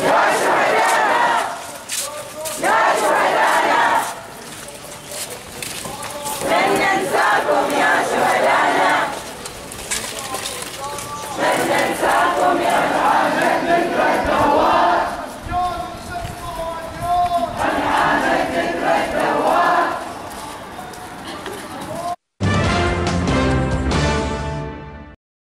Yeah!